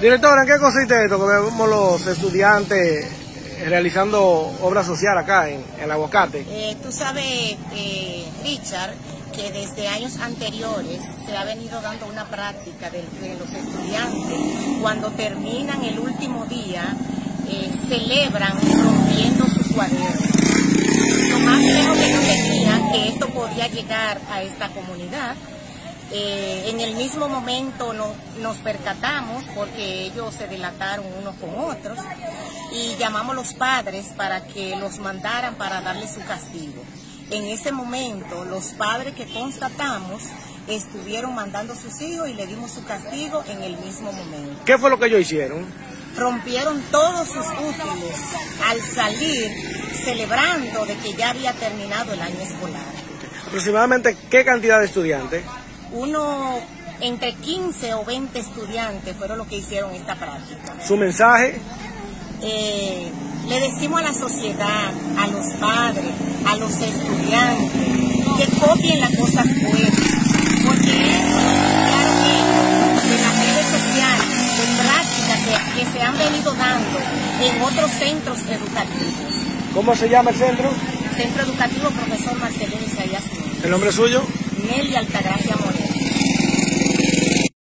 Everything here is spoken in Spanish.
Directora, ¿en qué consiste esto? Que vemos los estudiantes realizando obra social acá en el aguacate. Eh, tú sabes, eh, Richard, que desde años anteriores se ha venido dando una práctica de que los estudiantes, cuando terminan el último día, eh, celebran rompiendo sus cuadernos. Lo más lejos que yo tenía que esto podía llegar a esta comunidad. Eh, en el mismo momento no- nos percatamos porque ellos se delataron unos con otros y llamamos a los padres para que los mandaran para darle su castigo. En ese momento los padres que constatamos estuvieron mandando a sus hijos y le dimos su castigo en el mismo momento ¿Qué fue lo que ellos hicieron? rompieron todos sus útiles al salir celebrando de que ya había terminado el año escolar. Aproximadamente, ¿qué cantidad de estudiantes? Uno, entre 15 o 20 estudiantes fueron los que hicieron esta práctica. Su mensaje, Eh, le decimos a la sociedad, a los padres, a los estudiantes, que copien las cosas buenas, porque copiaron ellos de las redes sociales, de prácticas que, que se han venido dando en otros centros educativos. ¿cómo se llama el centro? Centro Educativo Profesor Marcelino Isaías ¿El nombre suyo? Nelly Altagracia.